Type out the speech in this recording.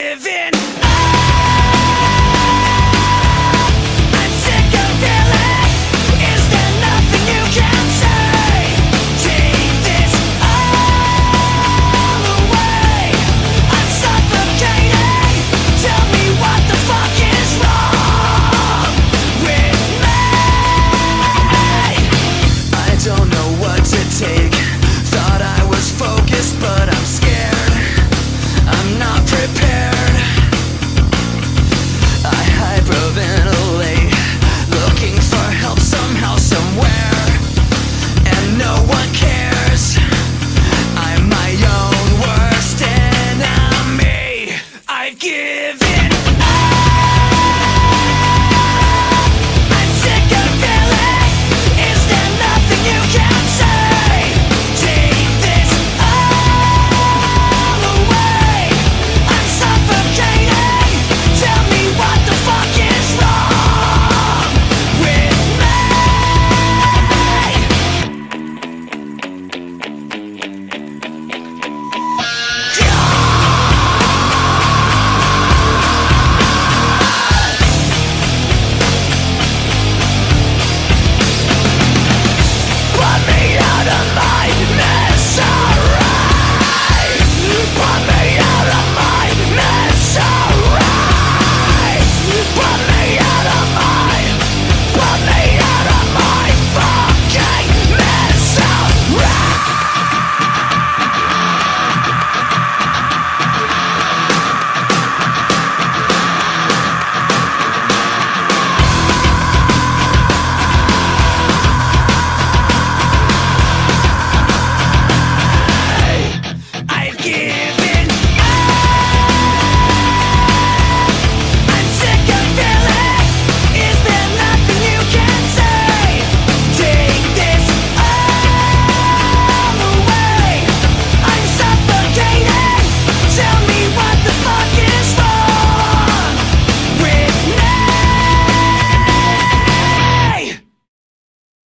living.